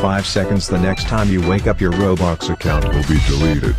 5 seconds the next time you wake up your Roblox account will be deleted.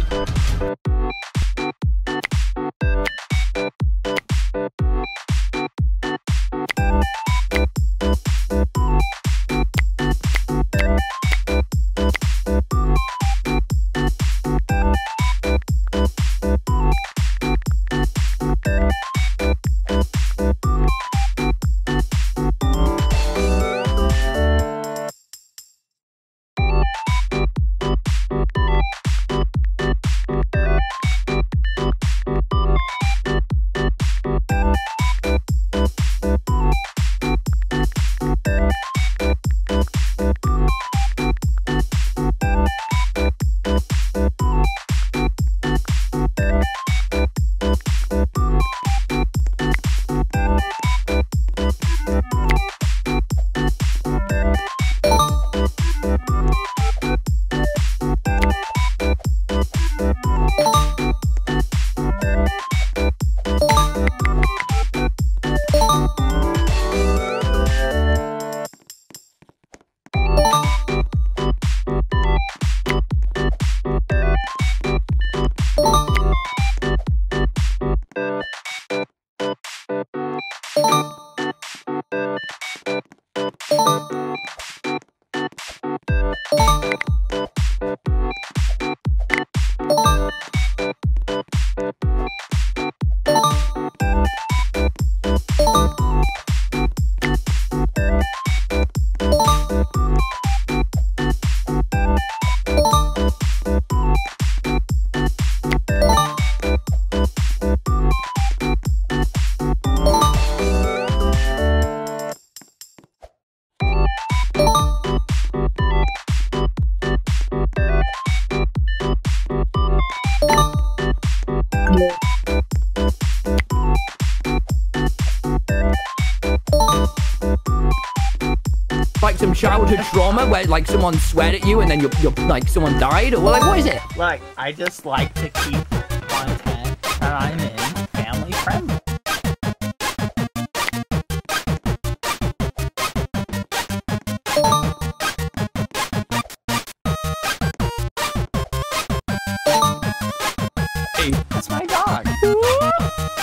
Childhood trauma where like someone sweat at you and then you're, you're like someone died or like what is it? Look, I just like to keep content that I'm in family friendly. Hey, That's my dog.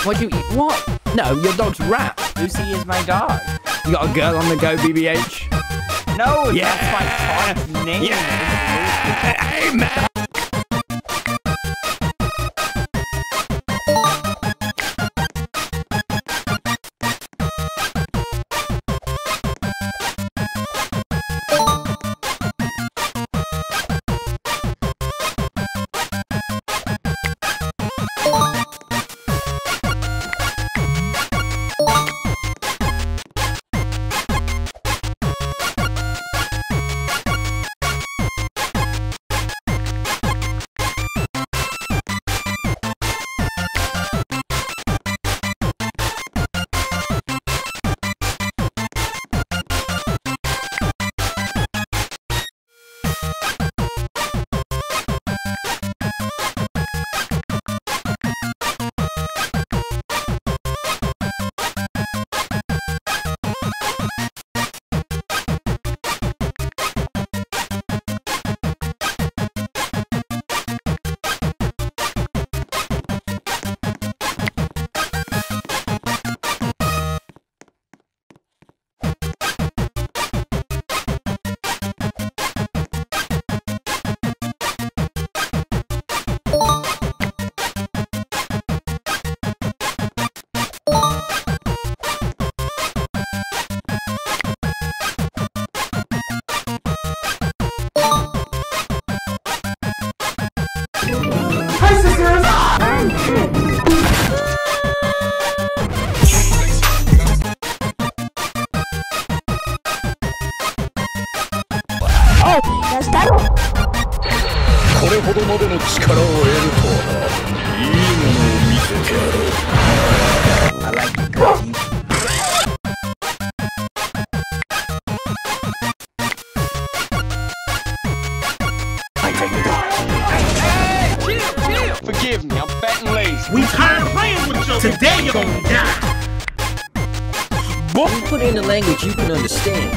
what you eat? What? No, your dog's rat. Lucy is my dog. You got a girl on the go, BBH. No, Yeah. that's my dog's name. Yeah. Hey man. これほどまでの力を得るとはないいものを見せてやろう I like it, Cookie. Forgive me, I'm fat and lazy. We tired of playing with you. Today you're gonna die. Put it in a language you can understand.